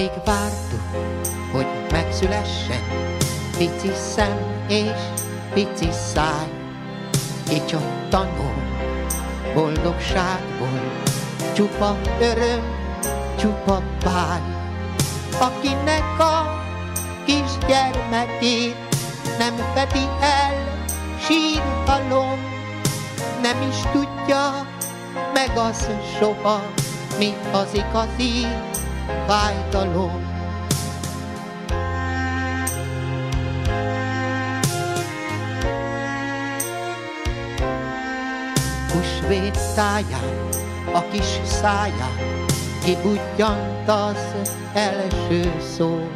Alig vártuk, hogy megszülessen pici szem és pici száj. Kicsattanó boldogságból, csupa öröm, csupa báj. Akinek a kisgyermekét nem fedi el sírhalom, nem is tudja meg az soha, mi az igazi fájdalom. Húsvét táján, a kis száján, kibudjant az első szó,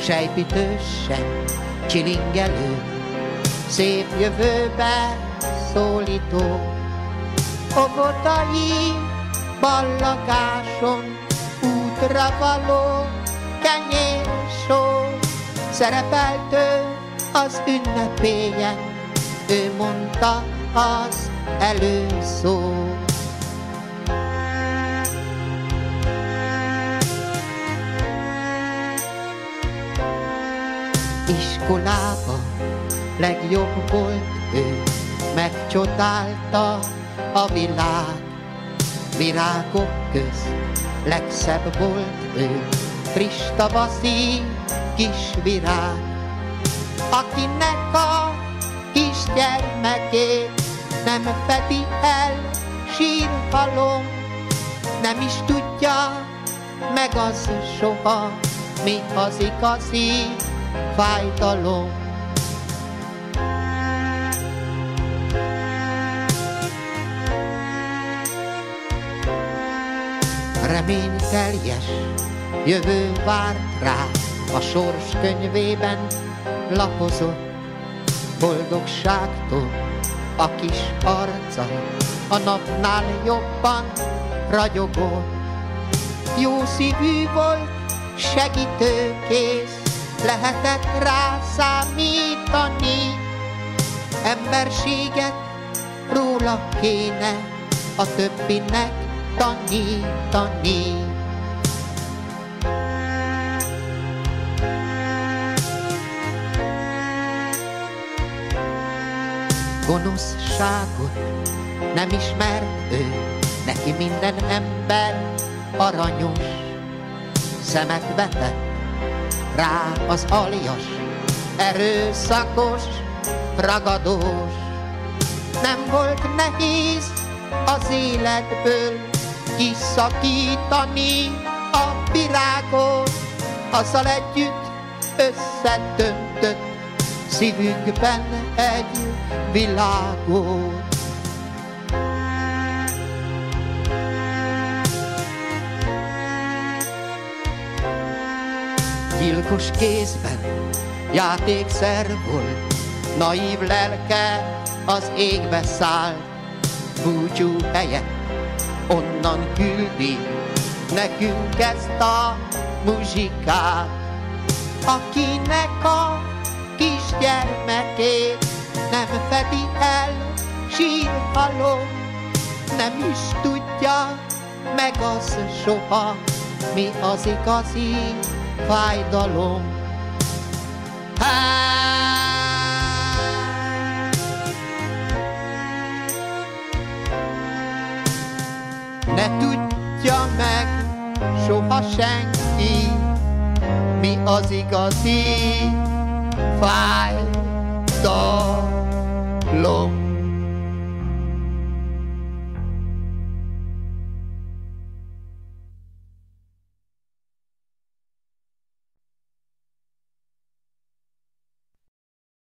sejpítősen, csilingelő, szép jövőbe szólító. Obotai ballagáson útra való kenyérsó, szerepelt ő az ünnepélyen, ő mondta az előszó. Iskolába legjobb volt ő, megcsodálta a világ. Virágok köz legszebb volt ő, friss tavaszi kis virág. Akinek a kis gyermekét nem fedi el sírhalom, nem is tudja meg az soha, mi az igazi fájdalom. Remény teljes jövő várt rá, a sors könyvében lapozott boldogságtól a kis arca a napnál jobban ragyogott. Jó szívű volt, segítőkész, lehetett rá számítani. Emberséget róla kéne a többinek tanítani. Gonoszságot nem ismer ő, neki minden ember aranyos, szemet vetett rá az aljas, erőszakos, ragadós. Nem volt nehéz az életből kiszakítani a virágot, azzal együtt összedöntött szívünkben egy világot. Gyilkos kézben játékszer volt, naív lelke az égbe szállt, búcsú helyett onnan küldi nekünk ezt a muzsikát, akinek a kisgyermekét nem fedi el sírhalom, nem is tudja meg az soha, mi az igazi fájdalom. Ne tudja meg soha senki, mi az igazi fájdalom.